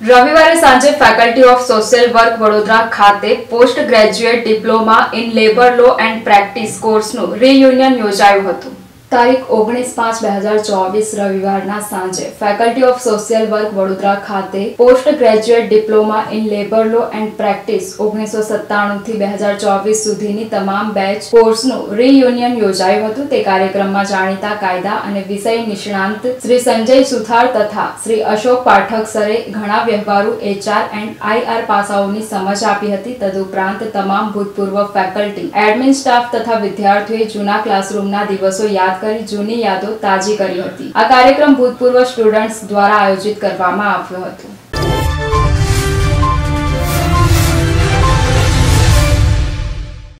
રવિવારે સાંજે faculty of social work Vadodara ખાતે post graduate diploma in labour law and practice કોર્સનું reunion યોજાયું હતું. તારીખ ઓગણીસ પાંચ બે હજાર ચોવીસ રવિવારના સાંજે faculty of social work Vadodara ખાતે post graduate diploma in labour law and practice ઓગણીસો સત્તાણું થી બે હજાર ચોવીસ સુધીની તમામ બેચ કોર્સનું રિયુનિયન યોજાયું હતું. તે કાર્યક્રમમાં જાણીતા કાયદા અને વિષય નિષ્ણાંત શ્રી સંજય સુથાર તથા શ્રી અશોક પાઠક સરે ઘણા વ્યવહારુ એચઆર એન્ડ આઈઆર પાસાઓની સમજ આપી હતી. તદુપરાંત તમામ ભૂતપૂર્વ ફેકલ્ટી, એડમિન સ્ટાફ તથા વિદ્યાર્થીઓએ જૂના ક્લાસરૂમના દિવસો યાદ કરી જૂની યાદો તાજી કરી હતી. આ કાર્યક્રમ ભૂતપૂર્વ સ્ટુડન્ટ્સ દ્વારા આયોજિત કરવામાં આવ્યો હતો.